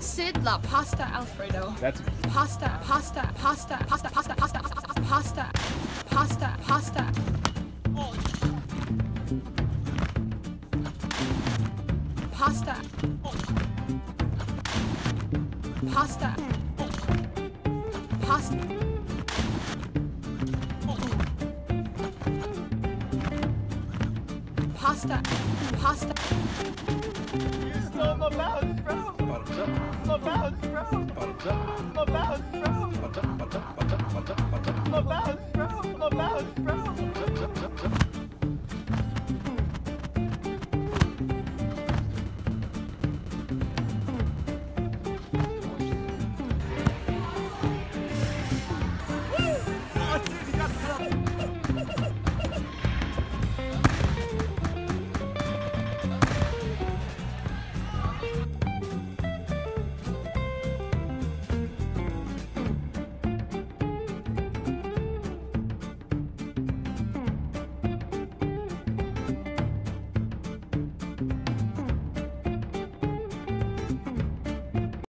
Sid la pasta Alfredo. That's Pasta, pasta, pasta, pasta, pasta, pasta, pasta, pasta, pasta. Pasta. Pasta. Pasta. Pasta. Pasta. you still in the mountain. Oh, bro.